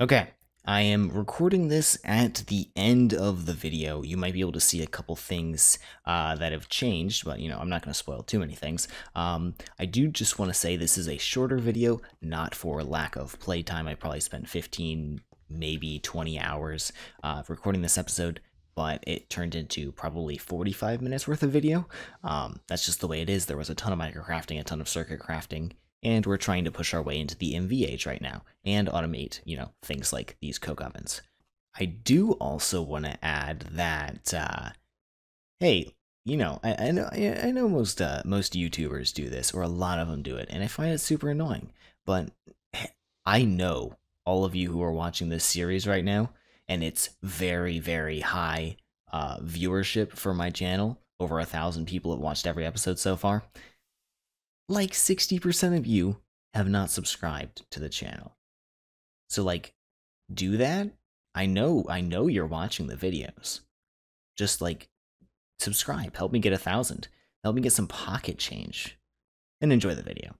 Okay, I am recording this at the end of the video. You might be able to see a couple things uh, that have changed, but you know, I'm not going to spoil too many things. Um, I do just want to say this is a shorter video, not for lack of playtime. I probably spent 15, maybe 20 hours uh, recording this episode but it turned into probably 45 minutes worth of video. Um, that's just the way it is. There was a ton of microcrafting, a ton of circuit crafting, and we're trying to push our way into the MV age right now and automate, you know, things like these coke ovens. I do also want to add that, uh, hey, you know, I, I know I know most uh, most YouTubers do this, or a lot of them do it, and I find it super annoying. But I know all of you who are watching this series right now, and it's very very high uh, viewership for my channel. Over a thousand people have watched every episode so far like 60% of you have not subscribed to the channel. So like do that. I know I know you're watching the videos. Just like subscribe, help me get a thousand. Help me get some pocket change. And enjoy the video.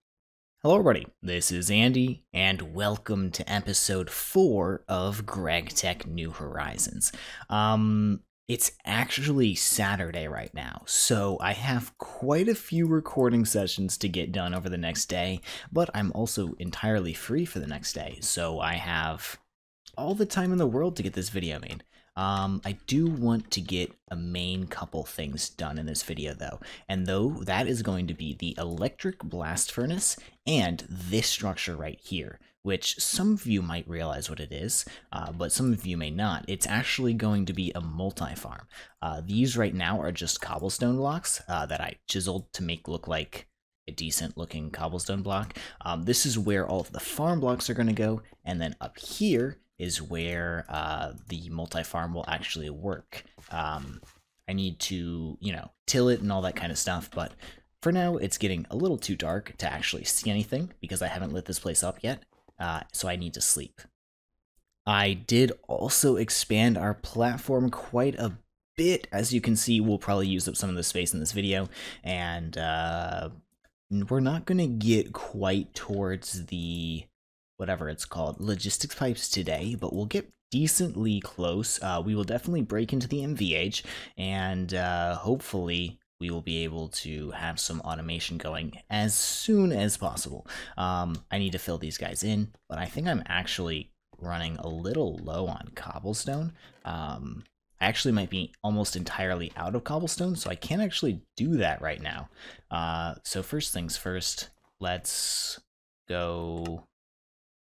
Hello everybody, this is Andy, and welcome to episode 4 of Greg Tech New Horizons. Um, it's actually Saturday right now, so I have quite a few recording sessions to get done over the next day, but I'm also entirely free for the next day, so I have all the time in the world to get this video made. Um, I do want to get a main couple things done in this video though, and though that is going to be the electric blast furnace and this structure right here which some of you might realize what it is, uh, but some of you may not. It's actually going to be a multi-farm. Uh, these right now are just cobblestone blocks uh, that I chiseled to make look like a decent looking cobblestone block. Um, this is where all of the farm blocks are going to go, and then up here is where uh, the multi-farm will actually work. Um, I need to, you know, till it and all that kind of stuff, but for now, it's getting a little too dark to actually see anything because I haven't lit this place up yet uh, so I need to sleep. I did also expand our platform quite a bit. As you can see, we'll probably use up some of the space in this video, and uh, we're not going to get quite towards the whatever it's called logistics pipes today, but we'll get decently close. Uh, we will definitely break into the MV age, and uh, hopefully we will be able to have some automation going as soon as possible. Um, I need to fill these guys in, but I think I'm actually running a little low on cobblestone. Um, I actually might be almost entirely out of cobblestone, so I can't actually do that right now. Uh, so first things first, let's go...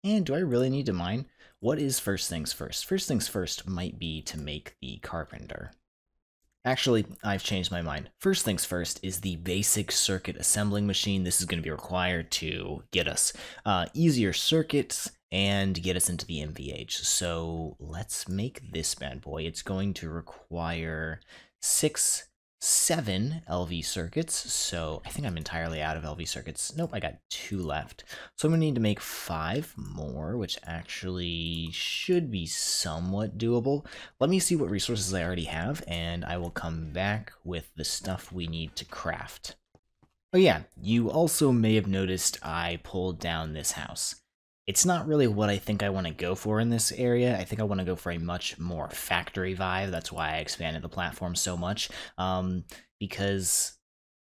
And do I really need to mine? What is first things first? First things first might be to make the carpenter. Actually, I've changed my mind. First things first is the basic circuit assembling machine. This is going to be required to get us uh, easier circuits and get us into the MV age. So let's make this bad boy. It's going to require six seven LV circuits, so I think I'm entirely out of LV circuits. Nope, I got two left. So I'm going to need to make five more, which actually should be somewhat doable. Let me see what resources I already have, and I will come back with the stuff we need to craft. Oh yeah, you also may have noticed I pulled down this house it's not really what I think I want to go for in this area. I think I want to go for a much more factory vibe. That's why I expanded the platform so much. Um, because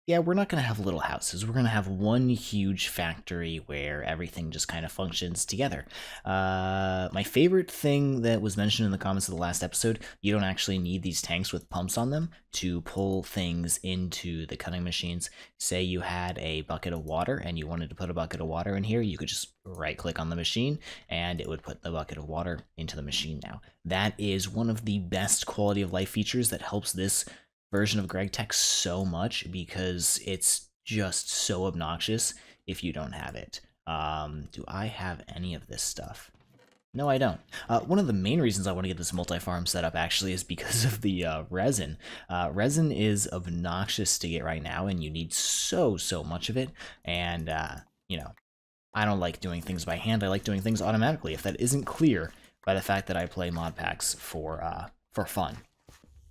yeah, we're not going to have little houses. We're going to have one huge factory where everything just kind of functions together. Uh, my favorite thing that was mentioned in the comments of the last episode, you don't actually need these tanks with pumps on them to pull things into the cutting machines. Say you had a bucket of water and you wanted to put a bucket of water in here, you could just right click on the machine and it would put the bucket of water into the machine now. That is one of the best quality of life features that helps this version of GregTech so much because it's just so obnoxious if you don't have it. Um, do I have any of this stuff? No, I don't. Uh, one of the main reasons I want to get this multi-farm set up actually is because of the uh, resin. Uh, resin is obnoxious to get right now, and you need so, so much of it. And, uh, you know, I don't like doing things by hand. I like doing things automatically. If that isn't clear by the fact that I play mod packs for, uh, for fun.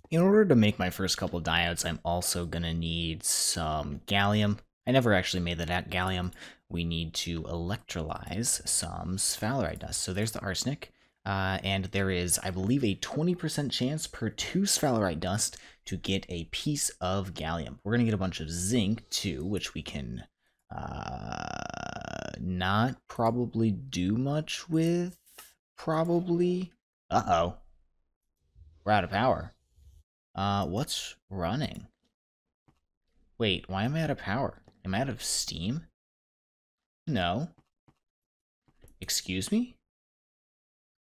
In order to make my first couple diodes, I'm also going to need some gallium. I never actually made that gallium. We need to electrolyze some sphalerite dust. So there's the arsenic. Uh, and there is, I believe, a 20% chance per two sphalerite dust to get a piece of gallium. We're going to get a bunch of zinc, too, which we can uh, not probably do much with. Probably. Uh-oh. We're out of power. Uh, what's running? Wait, why am I out of power? Am I out of steam? No. Excuse me?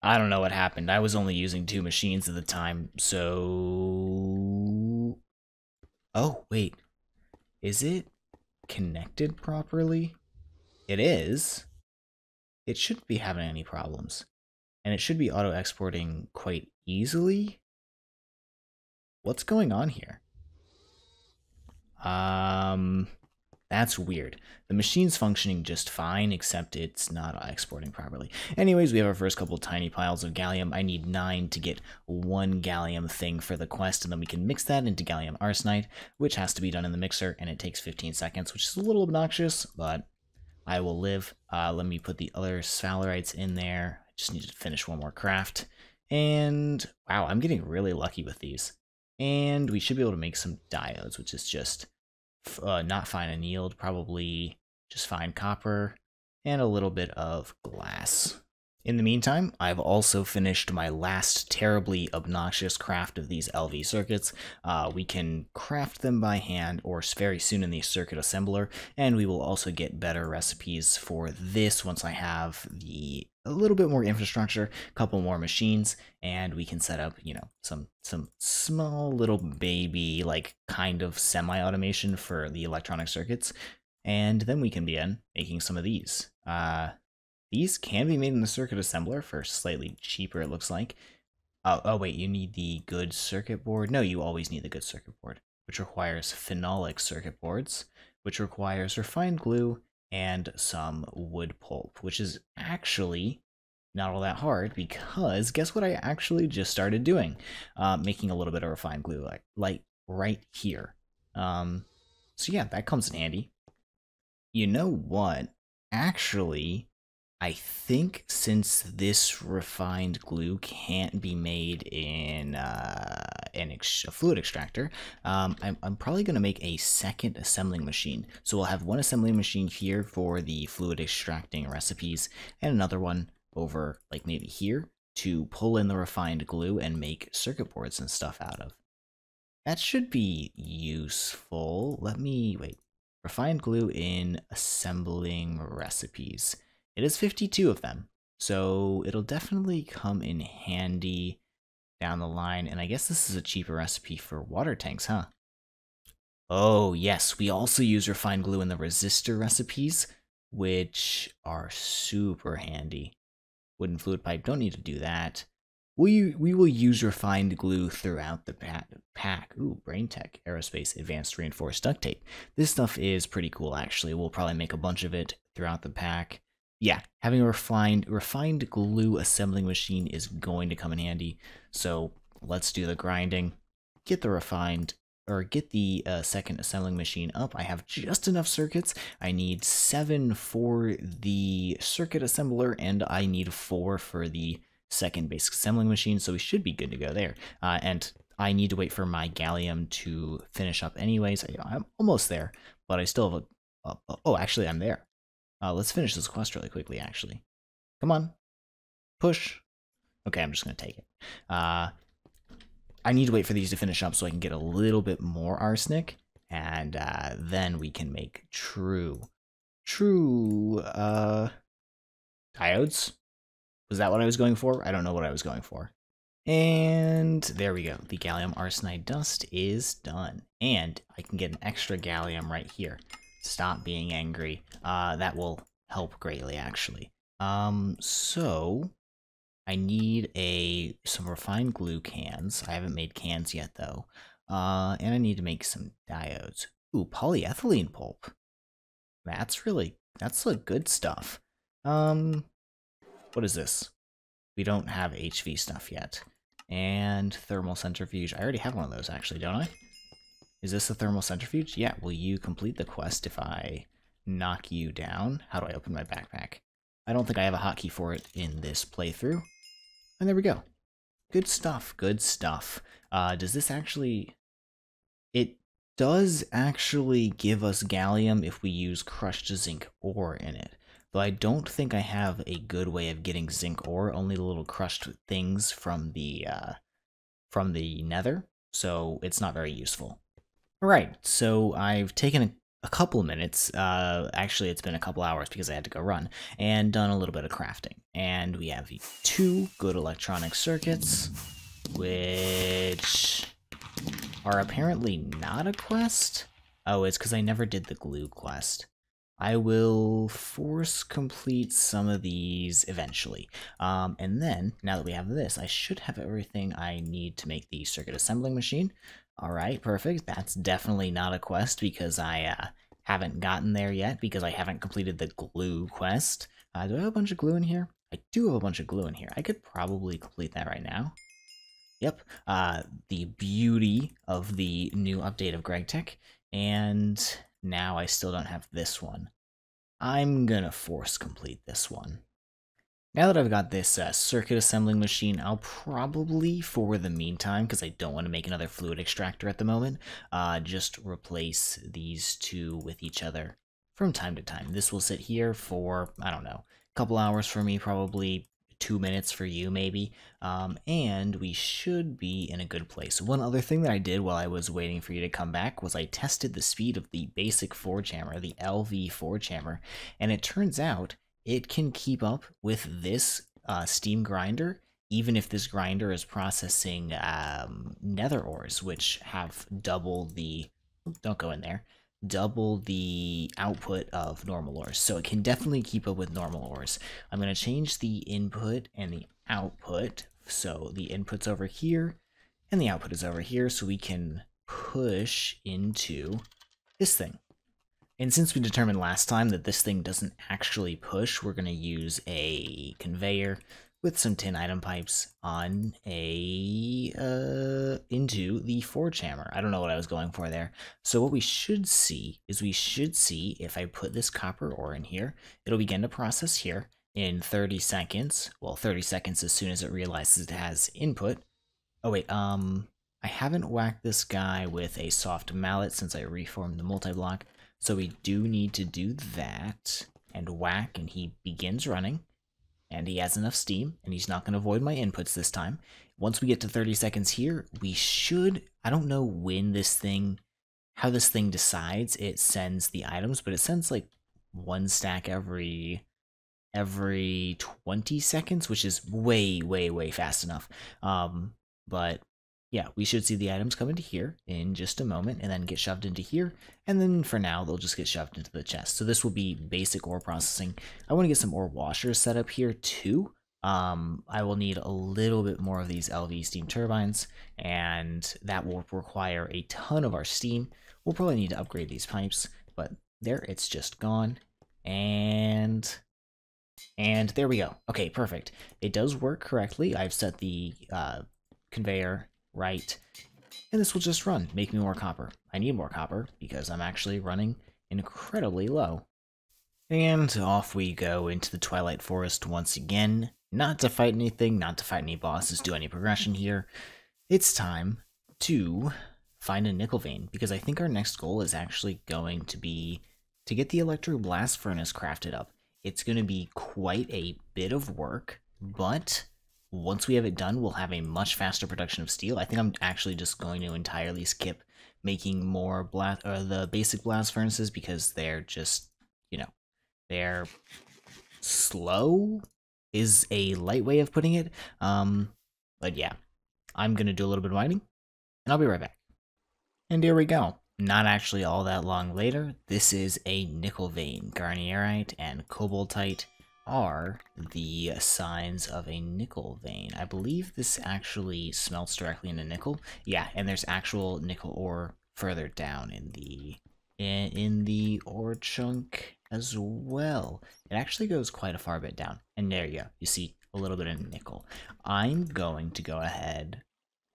I don't know what happened. I was only using two machines at the time, so... Oh, wait. Is it connected properly? It is. It shouldn't be having any problems. And it should be auto-exporting quite easily. What's going on here? Um... That's weird. The machine's functioning just fine, except it's not exporting properly. Anyways, we have our first couple tiny piles of gallium. I need nine to get one gallium thing for the quest, and then we can mix that into gallium arsenide, which has to be done in the mixer, and it takes 15 seconds, which is a little obnoxious, but I will live. Uh, let me put the other sphalerites in there. I just need to finish one more craft. And wow, I'm getting really lucky with these. And we should be able to make some diodes, which is just uh, not fine annealed, probably just fine copper, and a little bit of glass. In the meantime, I've also finished my last terribly obnoxious craft of these LV circuits. Uh, we can craft them by hand or very soon in the circuit assembler, and we will also get better recipes for this once I have the a little bit more infrastructure, a couple more machines, and we can set up, you know, some some small little baby like kind of semi-automation for the electronic circuits, and then we can begin making some of these. Uh, these can be made in the circuit assembler for slightly cheaper, it looks like. Oh, oh wait, you need the good circuit board? No, you always need the good circuit board, which requires phenolic circuit boards, which requires refined glue and some wood pulp, which is actually not all that hard because guess what I actually just started doing? Uh, making a little bit of refined glue like, like right here. Um, so yeah, that comes in handy. You know what? Actually, I think since this refined glue can't be made in uh, an a fluid extractor, um, I'm, I'm probably going to make a second assembling machine. So we'll have one assembling machine here for the fluid extracting recipes and another one over like maybe here to pull in the refined glue and make circuit boards and stuff out of. That should be useful. Let me, wait, refined glue in assembling recipes. It is 52 of them, so it'll definitely come in handy down the line. And I guess this is a cheaper recipe for water tanks, huh? Oh, yes, we also use refined glue in the resistor recipes, which are super handy. Wooden fluid pipe, don't need to do that. We, we will use refined glue throughout the pack. Ooh, Brain Tech Aerospace Advanced Reinforced Duct Tape. This stuff is pretty cool, actually. We'll probably make a bunch of it throughout the pack yeah, having a refined refined glue assembling machine is going to come in handy. So let's do the grinding, get the refined or get the uh, second assembling machine up. I have just enough circuits. I need seven for the circuit assembler and I need four for the second basic assembling machine. So we should be good to go there. Uh, and I need to wait for my gallium to finish up anyways. I, am almost there, but I still have a, uh, oh, actually I'm there. Uh, let's finish this quest really quickly, actually. Come on. Push. Okay, I'm just going to take it. Uh, I need to wait for these to finish up so I can get a little bit more arsenic, and uh, then we can make true, true uh, diodes. Was that what I was going for? I don't know what I was going for. And there we go. The gallium arsenide dust is done. And I can get an extra gallium right here stop being angry. Uh, that will help greatly, actually. Um, so I need a some refined glue cans. I haven't made cans yet though. Uh, and I need to make some diodes. Ooh, polyethylene pulp. That's really that's the good stuff. Um, what is this? We don't have HV stuff yet. And thermal centrifuge. I already have one of those actually, don't I? Is this a thermal centrifuge? Yeah, will you complete the quest if I knock you down? How do I open my backpack? I don't think I have a hotkey for it in this playthrough. And there we go. Good stuff, good stuff. Uh, does this actually... It does actually give us gallium if we use crushed zinc ore in it. Though I don't think I have a good way of getting zinc ore, only the little crushed things from the uh, from the nether, so it's not very useful. Alright, so I've taken a, a couple minutes, uh, actually it's been a couple hours because I had to go run, and done a little bit of crafting. And we have two good electronic circuits, which are apparently not a quest? Oh, it's because I never did the glue quest. I will force complete some of these eventually. Um, and then, now that we have this, I should have everything I need to make the circuit assembling machine. All right, perfect. That's definitely not a quest because I uh, haven't gotten there yet because I haven't completed the glue quest. Uh, do I have a bunch of glue in here? I do have a bunch of glue in here. I could probably complete that right now. Yep, uh, the beauty of the new update of GregTech, and now I still don't have this one. I'm gonna force complete this one. Now that I've got this uh, circuit assembling machine, I'll probably, for the meantime, because I don't want to make another fluid extractor at the moment, uh, just replace these two with each other from time to time. This will sit here for, I don't know, a couple hours for me, probably two minutes for you maybe, um, and we should be in a good place. One other thing that I did while I was waiting for you to come back was I tested the speed of the basic forge hammer, the LV forge hammer, and it turns out it can keep up with this uh, steam grinder even if this grinder is processing um, nether ores, which have double the, don't go in there, double the output of normal ores. So it can definitely keep up with normal ores. I'm going to change the input and the output. So the input's over here and the output is over here so we can push into this thing. And since we determined last time that this thing doesn't actually push, we're going to use a conveyor with some tin item pipes on a uh, into the forge hammer. I don't know what I was going for there. So what we should see is we should see if I put this copper ore in here, it'll begin to process here in 30 seconds. Well, 30 seconds as soon as it realizes it has input. Oh wait, um, I haven't whacked this guy with a soft mallet since I reformed the multi-block. So we do need to do that and whack and he begins running and he has enough steam, and he's not going to avoid my inputs this time. Once we get to 30 seconds here, we should, I don't know when this thing, how this thing decides it sends the items, but it sends like one stack every, every 20 seconds, which is way, way, way fast enough. Um, but yeah, we should see the items come into here in just a moment and then get shoved into here. And then for now, they'll just get shoved into the chest. So this will be basic ore processing. I want to get some ore washers set up here too. Um, I will need a little bit more of these LV steam turbines, and that will require a ton of our steam. We'll probably need to upgrade these pipes, but there, it's just gone. And and there we go. Okay, perfect. It does work correctly. I've set the uh, conveyor right? And this will just run, make me more copper. I need more copper because I'm actually running incredibly low. And off we go into the Twilight Forest once again. Not to fight anything, not to fight any bosses, do any progression here. It's time to find a nickel vein, because I think our next goal is actually going to be to get the Electro Blast Furnace crafted up. It's going to be quite a bit of work, but once we have it done, we'll have a much faster production of steel. I think I'm actually just going to entirely skip making more blast or the basic blast furnaces because they're just, you know, they're slow is a light way of putting it. Um, but yeah, I'm gonna do a little bit of mining, and I'll be right back. And here we go. Not actually all that long later, this is a nickel vein, garnierite and cobaltite are the signs of a nickel vein. I believe this actually smelts directly into nickel. Yeah, and there's actual nickel ore further down in the in, in the ore chunk as well. It actually goes quite a far bit down. And there you go. You see a little bit of nickel. I'm going to go ahead.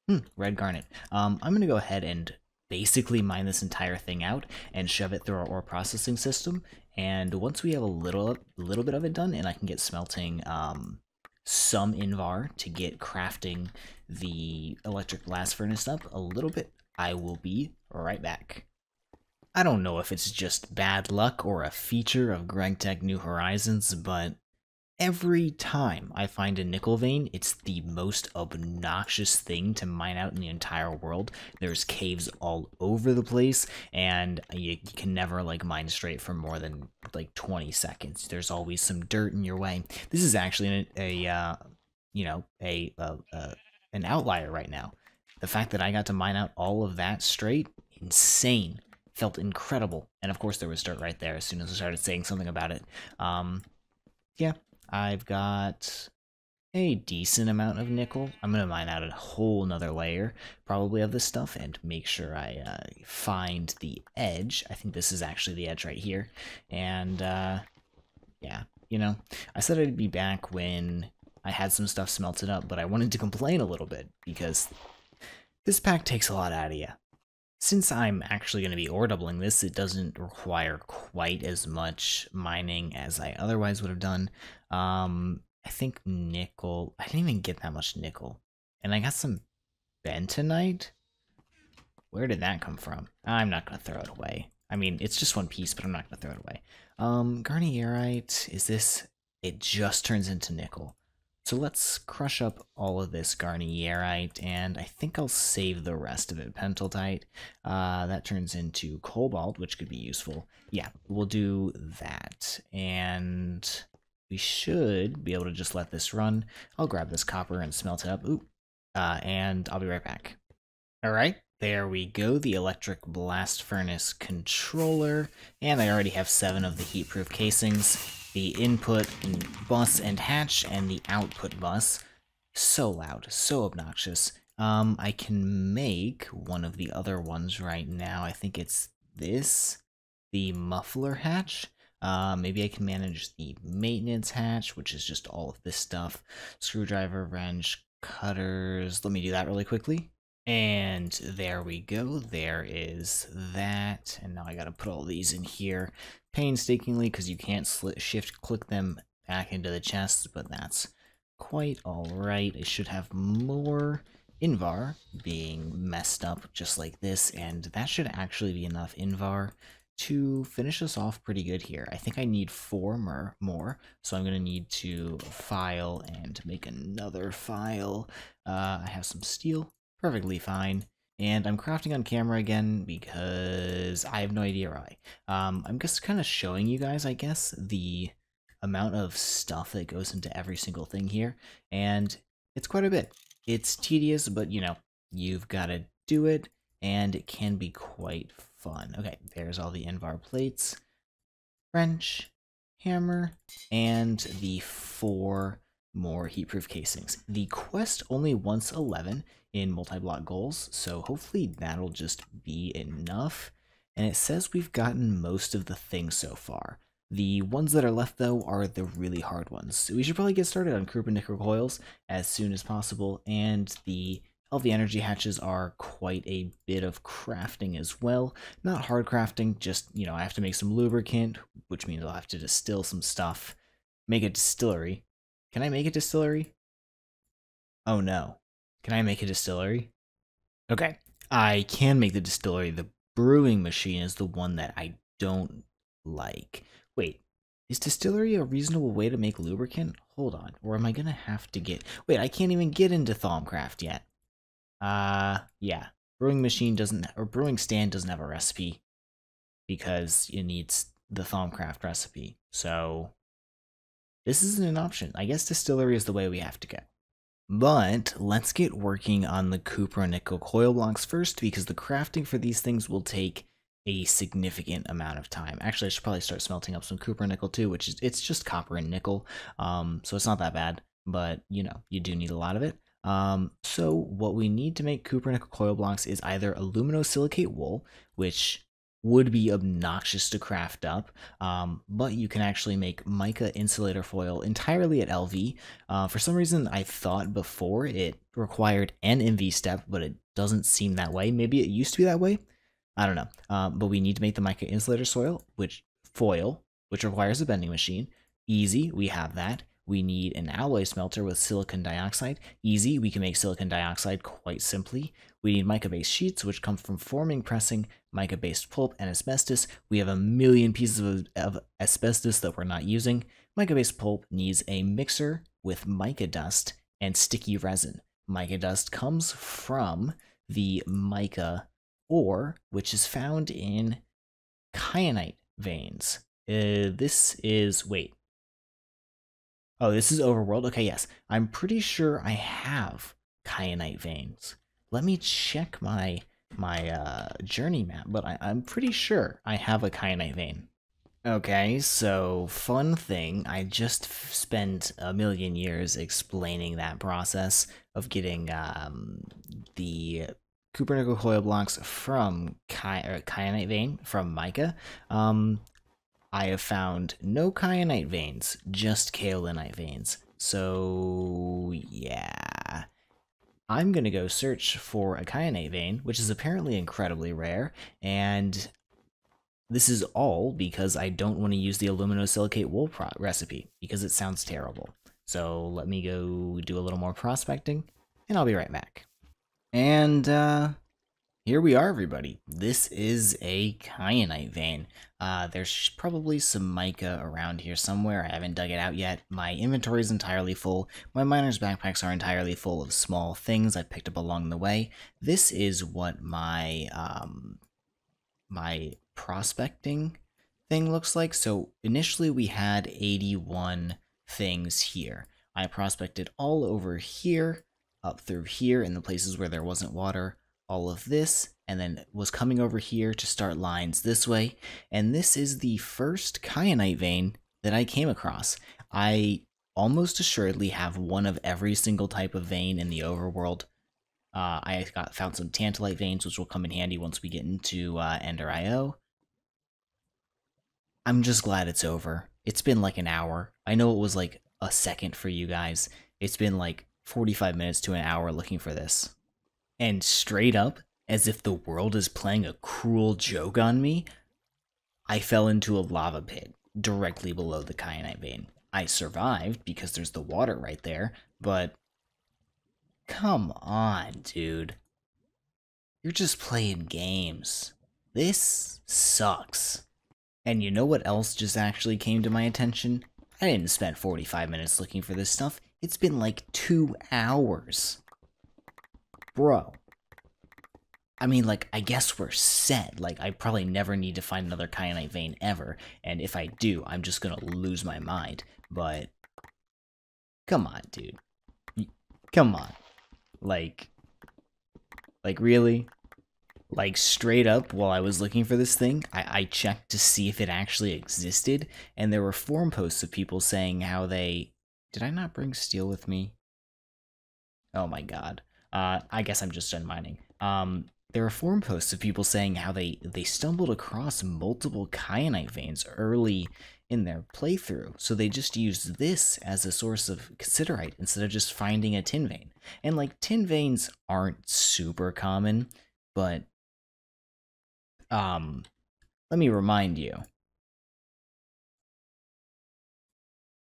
Hmm, red garnet. Um, I'm going to go ahead and basically mine this entire thing out and shove it through our ore processing system. And once we have a little little bit of it done and I can get smelting um, some Invar to get crafting the electric blast furnace up a little bit. I will be right back. I don't know if it's just bad luck or a feature of GregTech New Horizons, but every time I find a nickel vein, it's the most obnoxious thing to mine out in the entire world. There's caves all over the place, and you, you, can never like mine straight for more than like 20 seconds. There's always some dirt in your way. This is actually a, a uh, you know, a, an outlier right now. The fact that I got to mine out all of that straight, insane. Felt incredible. And of course there was dirt right there as soon as I started saying something about it. Um, yeah, I've got a decent amount of nickel. I'm going to mine out a whole nother layer, probably, of this stuff and make sure I uh, find the edge. I think this is actually the edge right here. And, uh, yeah, you know, I said I'd be back when I had some stuff smelted up, but I wanted to complain a little bit because this pack takes a lot out of you. Since I'm actually going to be ore doubling this, it doesn't require quite as much mining as I otherwise would have done. Um, I think nickel, I didn't even get that much nickel. And I got some bentonite? Where did that come from? I'm not going to throw it away. I mean, it's just one piece, but I'm not going to throw it away. Um, Garnierite, is this, it just turns into nickel. So let's crush up all of this garnierite, and I think I'll save the rest of it. Pentlandite, uh, that turns into cobalt, which could be useful. Yeah, we'll do that. And we should be able to just let this run. I'll grab this copper and smelt it up. Ooh, uh, and I'll be right back. All right, there we go, the electric blast furnace controller, and I already have seven of the heatproof casings the input bus and hatch and the output bus. So loud, so obnoxious. Um, I can make one of the other ones right now. I think it's this, the muffler hatch. Uh, maybe I can manage the maintenance hatch, which is just all of this stuff. Screwdriver, wrench, cutters. Let me do that really quickly. And there we go. There is that. And now I got to put all these in here painstakingly because you can't shift click them back into the chest, but that's quite alright. I should have more Invar being messed up just like this, and that should actually be enough Invar to finish us off pretty good here. I think I need four more, more so I'm going to need to file and make another file. Uh, I have some steel, perfectly fine. And I'm crafting on camera again because I have no idea why. Um, I'm just kind of showing you guys, I guess, the amount of stuff that goes into every single thing here. And it's quite a bit. It's tedious, but you know, you've got to do it, and it can be quite fun. Okay, there's all the Invar plates, wrench, hammer, and the four more heatproof casings. The quest only wants 11 in multi-block goals, so hopefully that'll just be enough. And it says we've gotten most of the things so far. The ones that are left, though, are the really hard ones. So we should probably get started on Cupronickel Coils as soon as possible, and the LV Energy hatches are quite a bit of crafting as well. Not hard crafting, just, you know, I have to make some lubricant, which means I'll have to distill some stuff, make a distillery, can I make a distillery? Oh no. Can I make a distillery? Okay. I can make the distillery. The brewing machine is the one that I don't like. Wait, is distillery a reasonable way to make lubricant? Hold on. Or am I going to have to get... Wait, I can't even get into Thaumcraft yet. Uh, yeah. Brewing machine doesn't... Or brewing stand doesn't have a recipe. Because it needs the Thaumcraft recipe. So, this isn't an option. I guess distillery is the way we have to go. But let's get working on the Cupronickel coil blocks first because the crafting for these things will take a significant amount of time. Actually, I should probably start smelting up some Cupronickel too, which is it's just copper and nickel, um, so it's not that bad. But you know, you do need a lot of it. Um, so what we need to make Cupronickel coil blocks is either aluminosilicate wool, which would be obnoxious to craft up, um, but you can actually make mica insulator foil entirely at LV. Uh, for some reason, I thought before it required an MV step, but it doesn't seem that way. Maybe it used to be that way. I don't know. Um, but we need to make the mica insulator soil, which foil, which requires a bending machine. Easy, we have that. we need an alloy smelter with silicon dioxide. Easy, we can make silicon dioxide quite simply. We need mica-based sheets, which come from forming, pressing, mica-based pulp, and asbestos. We have a million pieces of, of asbestos that we're not using. Mica-based pulp needs a mixer with mica dust and sticky resin. Mica dust comes from the mica ore, which is found in kyanite veins. Uh, this is, wait. Oh, this is overworld? Okay, yes. I'm pretty sure I have kyanite veins. Let me check my my uh, journey map, but I, I'm pretty sure I have a kyanite vein. Okay, so fun thing, I just spent a million years explaining that process of getting um, the cupronickel coil blocks from Ky kyanite vein, from mica. Um, I have found no kyanite veins, just kaolinite veins. So, yeah. I'm going to go search for a kyanite vein, which is apparently incredibly rare, and this is all because I don't want to use the aluminosilicate wool recipe, because it sounds terrible. So let me go do a little more prospecting, and I'll be right back. And, uh, here we are, everybody. This is a kyanite vein. Uh, there's probably some mica around here somewhere. I haven't dug it out yet. My inventory is entirely full. My miner's backpacks are entirely full of small things I picked up along the way. This is what my um, my prospecting thing looks like. So initially we had 81 things here. I prospected all over here, up through here in the places where there wasn't water, all of this, and then was coming over here to start lines this way. And this is the first kyanite vein that I came across. I almost assuredly have one of every single type of vein in the overworld. Uh, I got found some tantalite veins, which will come in handy once we get into uh, Ender IO. I'm just glad it's over. It's been like an hour. I know it was like a second for you guys. It's been like 45 minutes to an hour looking for this. And straight up, as if the world is playing a cruel joke on me, I fell into a lava pit directly below the kyanite vein. I survived because there's the water right there, but come on, dude. You're just playing games. This sucks. And you know what else just actually came to my attention? I didn't spend 45 minutes looking for this stuff. It's been like two hours. Bro, I mean, like, I guess we're set. Like, I probably never need to find another kyanite vein ever, and if I do, I'm just gonna lose my mind. But, come on, dude. Come on. Like, like, really? Like, straight up, while I was looking for this thing, I, I checked to see if it actually existed, and there were forum posts of people saying how they... Did I not bring steel with me? Oh my god. Uh, I guess I'm just done mining. Um, there are forum posts of people saying how they, they stumbled across multiple kyanite veins early in their playthrough, so they just used this as a source of cassiterite instead of just finding a tin vein. And like tin veins aren't super common, but um let me remind you.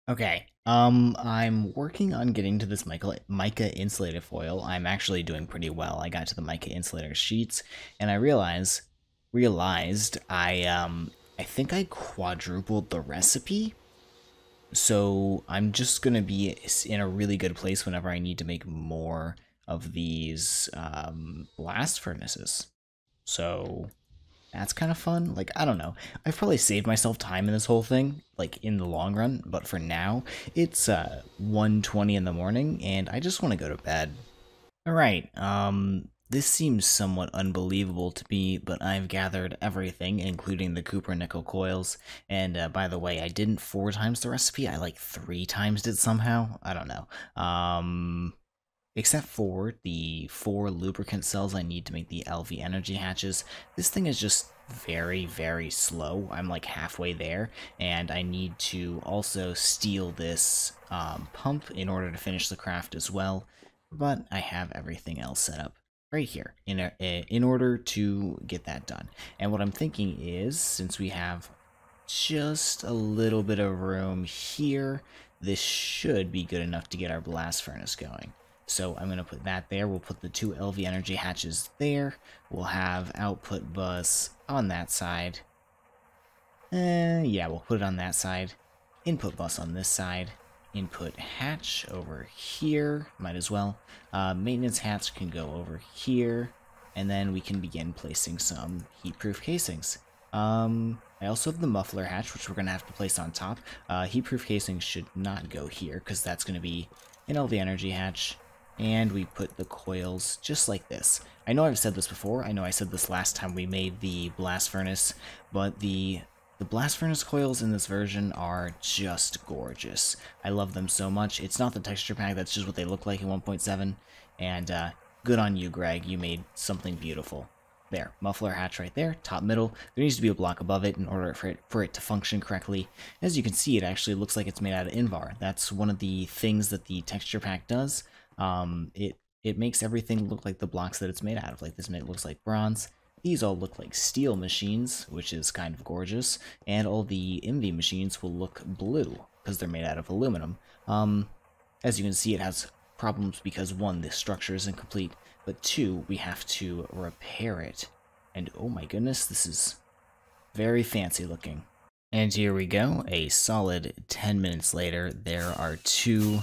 Okay, um, I'm working on getting to this mica, mica insulated foil. I'm actually doing pretty well. I got to the mica insulator sheets, and I realize, realized I, um, I think I quadrupled the recipe. So I'm just gonna be in a really good place whenever I need to make more of these um, blast furnaces. So that's kind of fun. Like, I don't know. I've probably saved myself time in this whole thing, like, in the long run, but for now, it's, uh, 1.20 in the morning, and I just want to go to bed. Alright, um, this seems somewhat unbelievable to me, but I've gathered everything, including the Cupronickel coils, and, uh, by the way, I didn't four times the recipe, I, like, three times it somehow? I don't know. Um, Except for the four lubricant cells I need to make the LV energy hatches, this thing is just very, very slow. I'm like halfway there, and I need to also steal this um, pump in order to finish the craft as well, but I have everything else set up right here in, a, in order to get that done. And what I'm thinking is, since we have just a little bit of room here, this should be good enough to get our blast furnace going. So I'm going to put that there. We'll put the two LV energy hatches there. We'll have output bus on that side. Uh, yeah, we'll put it on that side. Input bus on this side. Input hatch over here. Might as well. Uh, maintenance hatch can go over here. And then we can begin placing some heat-proof casings. Um, I also have the muffler hatch, which we're going to have to place on top. Uh, heat-proof casings should not go here, because that's going to be an LV energy hatch and we put the coils just like this. I know I've said this before, I know I said this last time we made the blast furnace, but the the blast furnace coils in this version are just gorgeous. I love them so much. It's not the texture pack, that's just what they look like in 1.7, and uh, good on you, Greg, you made something beautiful. There, muffler hatch right there, top middle. There needs to be a block above it in order for it, for it to function correctly. As you can see, it actually looks like it's made out of Invar. That's one of the things that the texture pack does um, it it makes everything look like the blocks that it's made out of. Like this it looks like bronze. These all look like steel machines, which is kind of gorgeous, and all the MV machines will look blue because they're made out of aluminum. Um, as you can see, it has problems because one, the structure isn't complete, but two, we have to repair it. And oh my goodness, this is very fancy looking. And here we go, a solid 10 minutes later, there are two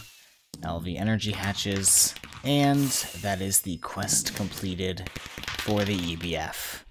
LV energy hatches, and that is the quest completed for the EBF.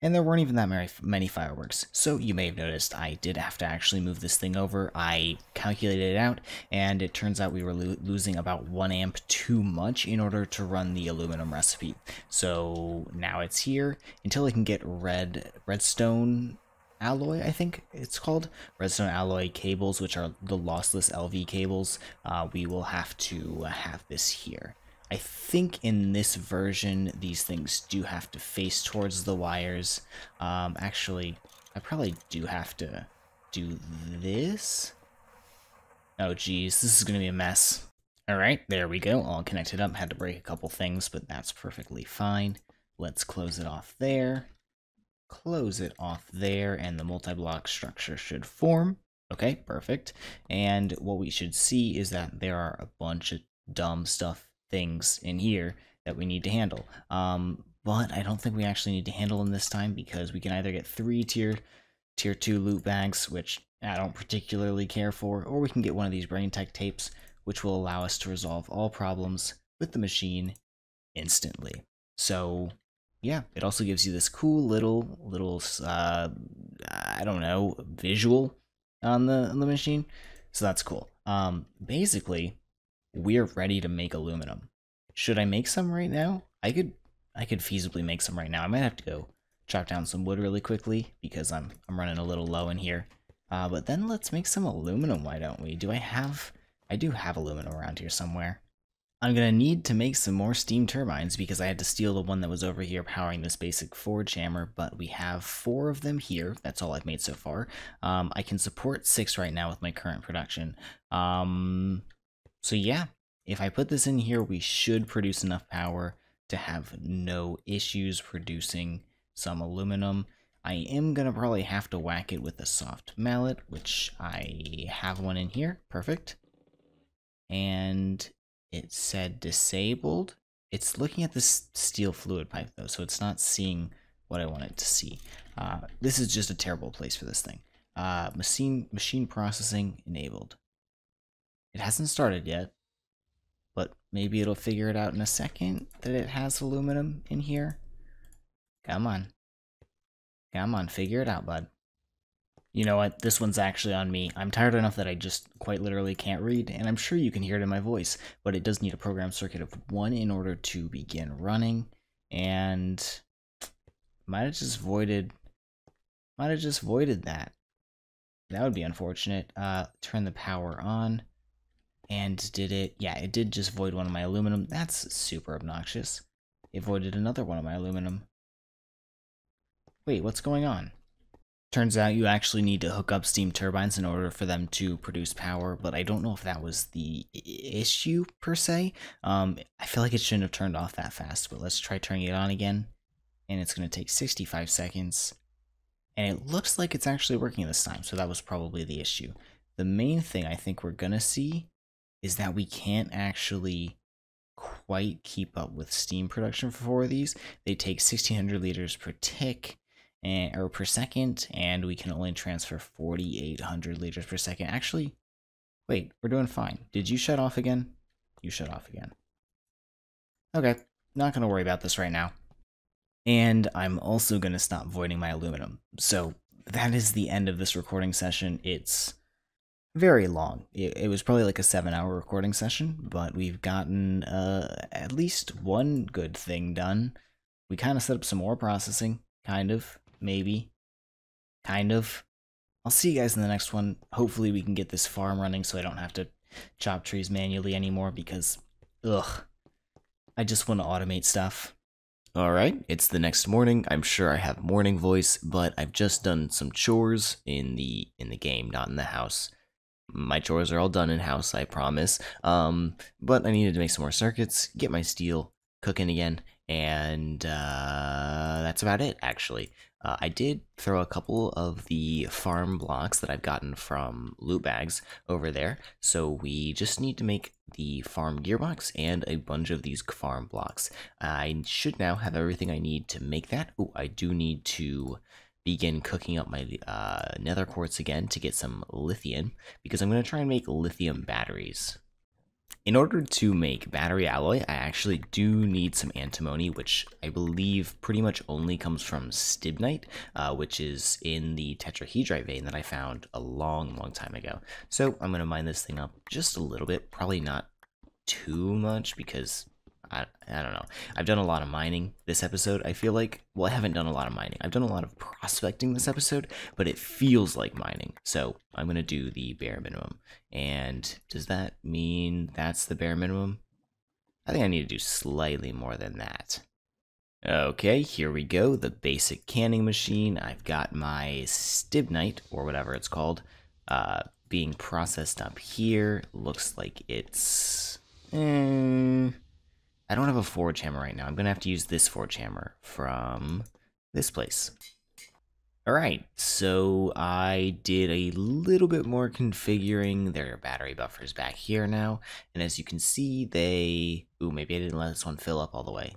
And there weren't even that many fireworks, so you may have noticed I did have to actually move this thing over. I calculated it out, and it turns out we were lo losing about 1 amp too much in order to run the aluminum recipe. So now it's here. Until I can get red redstone alloy, I think it's called, redstone alloy cables, which are the lossless LV cables, uh, we will have to have this here. I think in this version, these things do have to face towards the wires. Um, actually, I probably do have to do this. Oh geez, this is going to be a mess. Alright, there we go, all connected up. Had to break a couple things, but that's perfectly fine. Let's close it off there close it off there and the multi-block structure should form. Okay, perfect. And what we should see is that there are a bunch of dumb stuff things in here that we need to handle. Um, but I don't think we actually need to handle them this time because we can either get three tier tier 2 loot bags, which I don't particularly care for, or we can get one of these brain tech tapes, which will allow us to resolve all problems with the machine instantly. So yeah, it also gives you this cool little little uh, I don't know visual on the on the machine, so that's cool. Um, basically, we're ready to make aluminum. Should I make some right now? I could I could feasibly make some right now. I might have to go chop down some wood really quickly because I'm I'm running a little low in here. Uh, but then let's make some aluminum. Why don't we? Do I have? I do have aluminum around here somewhere. I'm going to need to make some more steam turbines because I had to steal the one that was over here powering this basic forge hammer, but we have four of them here. That's all I've made so far. Um, I can support six right now with my current production. Um, so yeah, if I put this in here, we should produce enough power to have no issues producing some aluminum. I am going to probably have to whack it with a soft mallet, which I have one in here. Perfect. And it said disabled. It's looking at this steel fluid pipe though, so it's not seeing what I want it to see. Uh, this is just a terrible place for this thing. Uh, machine machine processing enabled. It hasn't started yet, but maybe it'll figure it out in a second that it has aluminum in here. Come on. Come on, figure it out, bud you know what, this one's actually on me. I'm tired enough that I just quite literally can't read, and I'm sure you can hear it in my voice, but it does need a program circuit of one in order to begin running, and might have just voided, might have just voided that. That would be unfortunate. Uh, turn the power on, and did it, yeah, it did just void one of my aluminum. That's super obnoxious. It voided another one of my aluminum. Wait, what's going on? Turns out you actually need to hook up steam turbines in order for them to produce power, but I don't know if that was the issue per se. Um, I feel like it shouldn't have turned off that fast, but let's try turning it on again. And it's going to take 65 seconds. And it looks like it's actually working this time, so that was probably the issue. the main thing I think we're going to see is that we can't actually quite keep up with steam production for four of these. They take 1600 liters per tick and, or per second, and we can only transfer 4800 liters per second. Actually, wait, we're doing fine. Did you shut off again? You shut off again. Okay, not going to worry about this right now. And I'm also going to stop voiding my aluminum. So that is the end of this recording session. It's very long. It, it, was probably like a seven hour recording session, but we've gotten uh, at least one good thing done. We kind of set up some more processing, kind of, maybe, kind of. I'll see you guys in the next one. Hopefully, we can get this farm running so I don't have to chop trees manually anymore because, ugh, I just want to automate stuff. Alright, it's the next morning. I'm sure I have morning voice, but I've just done some chores in the in the game, not in the house my chores are all done in house, I promise. Um, but I needed to make some more circuits, get my steel cooking again, and uh, that's about it, actually. Uh, I did throw a couple of the farm blocks that I've gotten from loot bags over there, so we just need to make the farm gearbox and a bunch of these farm blocks. I should now have everything I need to make that. Oh, I do need to begin cooking up my uh, nether quartz again to get some lithium because I'm going to try and make lithium batteries. In order to make battery alloy, I actually do need some antimony, which I believe pretty much only comes from stibnite, uh, which is in the tetrahedrite vein that I found a long, long time ago. So I'm going to mine this thing up just a little bit, probably not too much because I, I don't know. I've done a lot of mining this episode. I feel like, well, I haven't done a lot of mining. I've done a lot of prospecting this episode, but it feels like mining. So I'm going to do the bare minimum. And does that mean that's the bare minimum? I think I need to do slightly more than that. Okay, here we go. The basic canning machine. I've got my stibnite, or whatever it's called, uh, being processed up here. Looks like it's... Eh, I don't have a forge hammer right now. I'm going to have to use this forge hammer from this place. Alright, so I did a little bit more configuring. There are battery buffers back here now. And as you can see, they... Ooh, maybe I didn't let this one fill up all the way.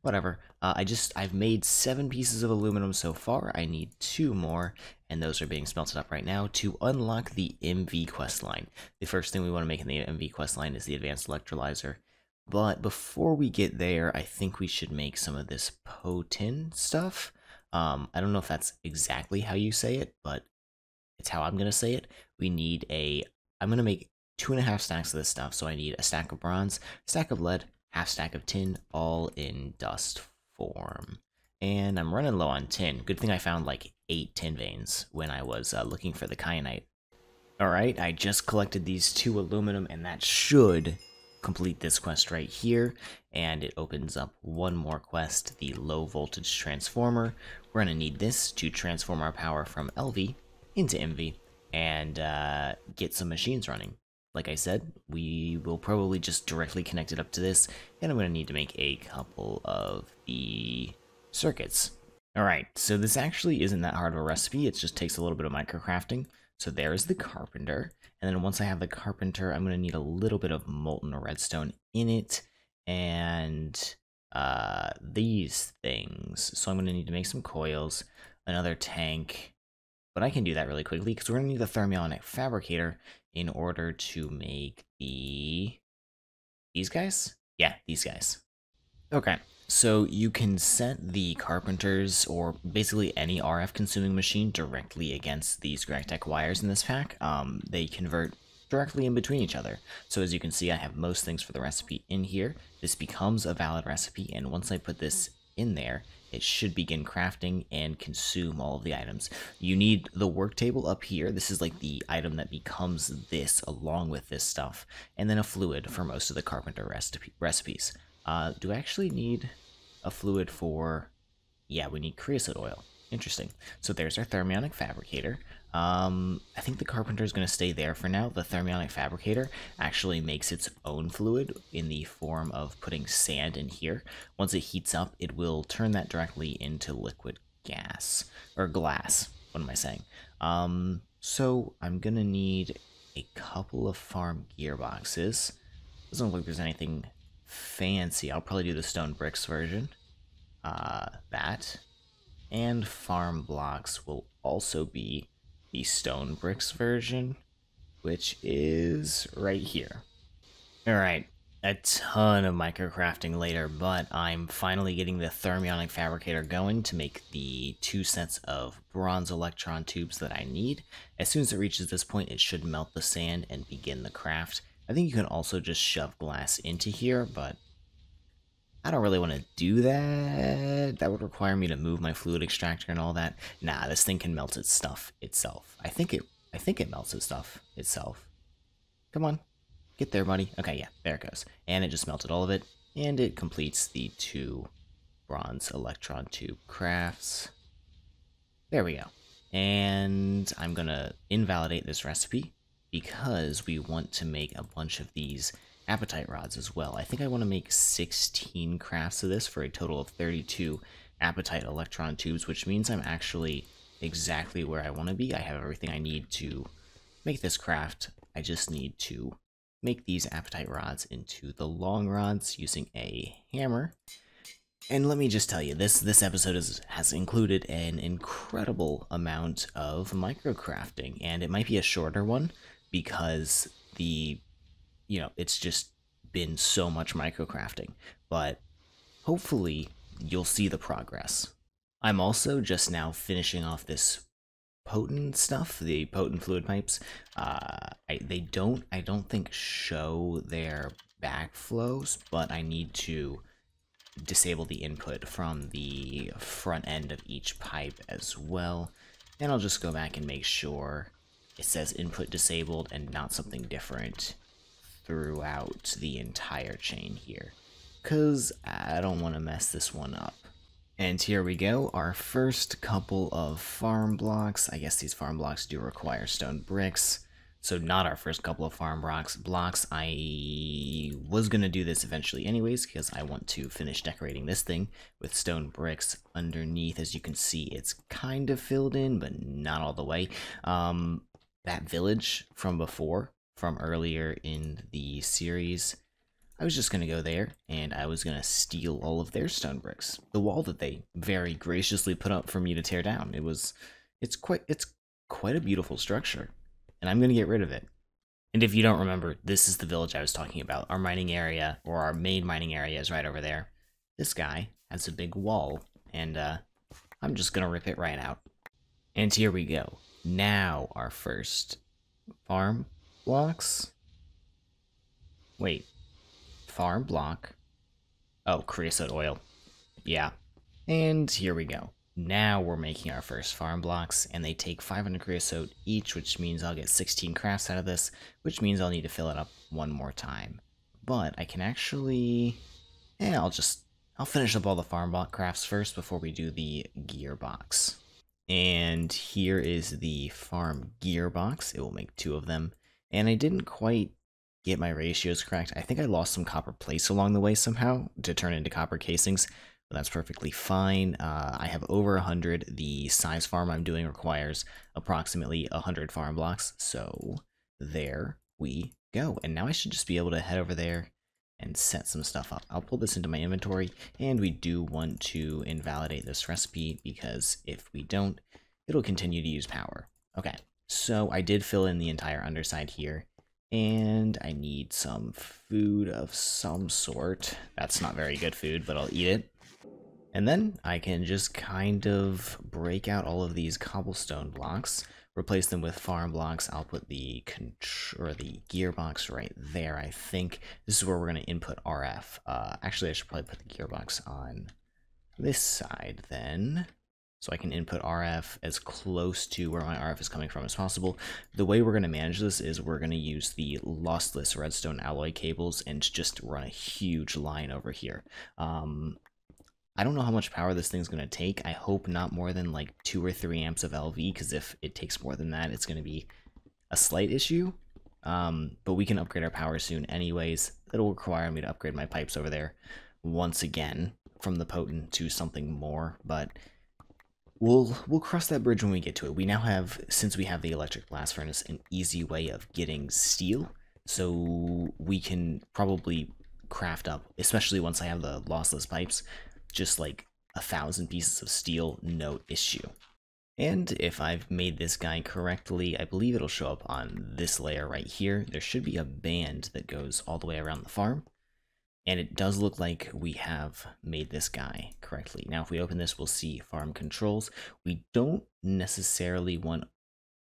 Whatever. Uh, I just, I've made seven pieces of aluminum so far. I need two more, and those are being smelted up right now to unlock the MV quest line. The first thing we want to make in the MV quest line is the advanced electrolyzer. But before we get there, I think we should make some of this potin stuff. Um, I don't know if that's exactly how you say it, but it's how I'm going to say it. We need a, I'm going to make two and a half stacks of this stuff. So I need a stack of bronze, stack of lead, half stack of tin, all in dust form. And I'm running low on tin. Good thing I found like eight tin veins when I was uh, looking for the kyanite. Alright, I just collected these two aluminum and that should complete this quest right here, and it opens up one more quest, the low voltage transformer. We're to need this to transform our power from LV into MV and uh, get some machines running. Like I said, we will probably just directly connect it up to this, and I'm to need to make a couple of the circuits. Alright, so this actually isn't that hard of a recipe, it just takes a little bit of microcrafting. So there's the carpenter, and then once I have the carpenter, I'm going to need a little bit of molten redstone in it and uh, these things. So I'm going to need to make some coils, another tank, but I can do that really quickly because we're going to need the thermionic fabricator in order to make the... These guys? Yeah, these guys. Okay, so you can set the carpenters or basically any RF consuming machine directly against these GregTech wires in this pack. Um, they convert directly in between each other. So as you can see, I have most things for the recipe in here. This becomes a valid recipe, and once I put this in there, it should begin crafting and consume all of the items. You need the work table up here. This is like the item that becomes this along with this stuff. And then a fluid for most of the carpenter recipe recipes. Uh, do I actually need a fluid for... Yeah, we need creosote oil. Interesting. So there's our thermionic fabricator. Um, I think the carpenter is going to stay there for now. The thermionic fabricator actually makes its own fluid in the form of putting sand in here. Once it heats up, it will turn that directly into liquid gas. Or glass. What am I saying? Um, So I'm gonna need a couple of farm gearboxes. Doesn't look like there's anything fancy. I'll probably do the stone bricks version. Uh, that. And farm blocks will also be the stone bricks version, which is right here. Alright, a ton of microcrafting later, but I'm finally getting the thermionic fabricator going to make the two sets of bronze electron tubes that I need. As soon as it reaches this point, it should melt the sand and begin the craft. I think you can also just shove glass into here, but I don't really want to do that. That would require me to move my fluid extractor and all that. Nah, this thing can melt its stuff itself. I think it I think it melts its stuff itself. Come on. Get there, buddy. Okay, yeah, there it goes. And it just melted all of it. And it completes the two bronze electron tube crafts. There we go. And I'm going to invalidate this recipe because we want to make a bunch of these apatite rods as well. I think I want to make 16 crafts of this for a total of 32 apatite electron tubes, which means I'm actually exactly where I want to be. I have everything I need to make this craft. I just need to make these apatite rods into the long rods using a hammer. And let me just tell you, this this episode is, has included an incredible amount of microcrafting, and it might be a shorter one because the, you know, it's just been so much microcrafting. But hopefully you'll see the progress. I'm also just now finishing off this potin stuff, the potin fluid pipes. Uh, I, they don't, I don't think show their backflows, but I need to disable the input from the front end of each pipe as well. And I'll just go back and make sure it says input disabled and not something different throughout the entire chain here. Because I don't want to mess this one up. And here we go, our first couple of farm blocks. I guess these farm blocks do require stone bricks. So not our first couple of farm blocks. Blocks. I was going to do this eventually anyways because I want to finish decorating this thing with stone bricks underneath. As you can see, it's kind of filled in, but not all the way. Um, that village from before, from earlier in the series, I was just going to go there and I was going to steal all of their stone bricks. The wall that they very graciously put up for me to tear down. It was it's quite it's quite a beautiful structure and I'm going to get rid of it. And if you don't remember, this is the village I was talking about. Our mining area or our main mining area is right over there. This guy has a big wall and uh I'm just going to rip it right out. And here we go. Now our first farm blocks. Wait, farm block. Oh, creosote oil. Yeah. And here we go. Now we're making our first farm blocks, and they take 500 creosote each, which means I'll get 16 crafts out of this, which means I'll need to fill it up one more time. But I can actually... Yeah, I'll just... I'll finish up all the farm block crafts first before we do the gearbox. And here is the farm gearbox. It will make two of them. And I didn't quite get my ratios correct. I think I lost some copper plates along the way somehow to turn into copper casings, but that's perfectly fine. Uh, I have over 100. The size farm I'm doing requires approximately 100 farm blocks, so there we go. And now I should just be able to head over there and set some stuff up. I'll pull this into my inventory, and we do want to invalidate this recipe because if we don't, it'll continue to use power. Okay, so I did fill in the entire underside here. And I need some food of some sort. That's not very good food, but I'll eat it. And then I can just kind of break out all of these cobblestone blocks, replace them with farm blocks. I'll put the or the gearbox right there. I think this is where we're going to input RF. Uh, actually, I should probably put the gearbox on this side then so I can input RF as close to where my RF is coming from as possible. The way we're going to manage this is we're going to use the lossless redstone alloy cables and just run a huge line over here. Um, I don't know how much power this thing's going to take. I hope not more than like 2 or 3 amps of LV, because if it takes more than that, it's going to be a slight issue. Um, but we can upgrade our power soon anyways. It'll require me to upgrade my pipes over there once again from the potin to something more, but we'll we'll cross that bridge when we get to it. We now have, since we have the electric blast furnace, an easy way of getting steel, so we can probably craft up, especially once I have the lossless pipes, just like a thousand pieces of steel, no issue. And if I've made this guy correctly, I believe it'll show up on this layer right here. There should be a band that goes all the way around the farm. And it does look like we have made this guy correctly. Now, if we open this, we'll see farm controls. We don't necessarily want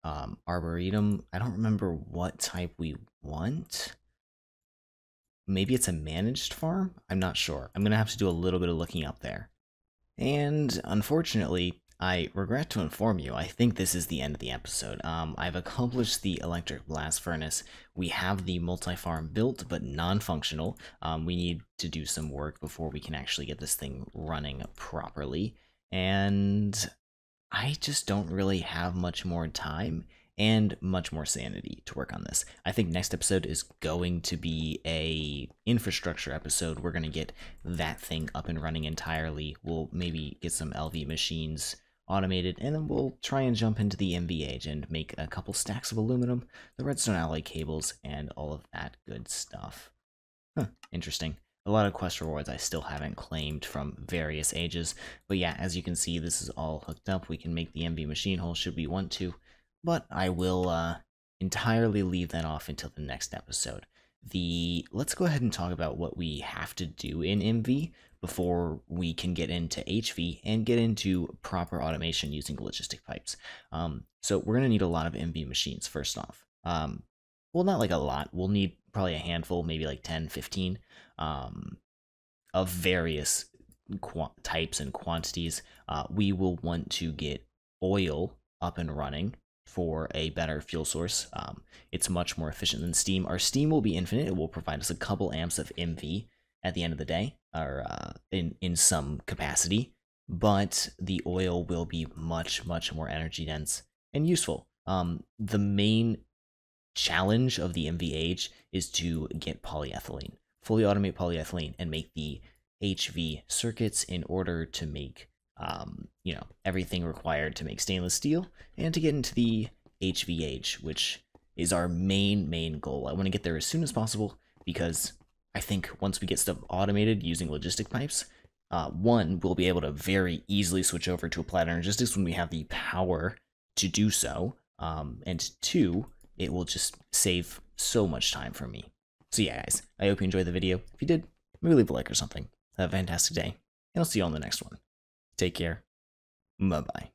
um, Arboretum. I don't remember what type we want. Maybe it's a managed farm? I'm not sure. I'm going to have to do a little bit of looking up there. And unfortunately, I regret to inform you, I think this is the end of the episode. Um, I've accomplished the electric blast furnace. We have the multi-farm built, but non-functional. Um, we need to do some work before we can actually get this thing running properly. And I just don't really have much more time and much more sanity to work on this. I think next episode is going to be a infrastructure episode. We're going to get that thing up and running entirely. We'll maybe get some LV machines automated, and then we'll try and jump into the MV age and make a couple stacks of aluminum, the redstone alloy cables, and all of that good stuff. Huh, interesting. A lot of quest rewards I still haven't claimed from various ages, but yeah, as you can see, this is all hooked up. We can make the MV machine hull should we want to, but I will uh, entirely leave that off until the next episode. The Let's go ahead and talk about what we have to do in MV before we can get into HV and get into proper automation using logistic pipes. Um, so we're going to need a lot of MV machines first off. Um, well, not like a lot. We'll need probably a handful, maybe like 10, 15 um, of various types and quantities. Uh, we will want to get oil up and running for a better fuel source. Um, it's much more efficient than steam. Our steam will be infinite. It will provide us a couple amps of MV at the end of the day, or uh, in in some capacity. But the oil will be much much more energy dense and useful. Um, the main challenge of the MV age is to get polyethylene, fully automate polyethylene, and make the HV circuits in order to make um, you know everything required to make stainless steel and to get into the HV age, which is our main main goal. I want to get there as soon as possible because I think once we get stuff automated using logistic pipes, uh, one, we'll be able to very easily switch over to Applied Energistics when we have the power to do so. Um, and two, it will just save so much time for me. So yeah, guys, I hope you enjoyed the video. If you did, maybe leave a like or something. Have a fantastic day, and I'll see you on the next one. Take care. Bye-bye.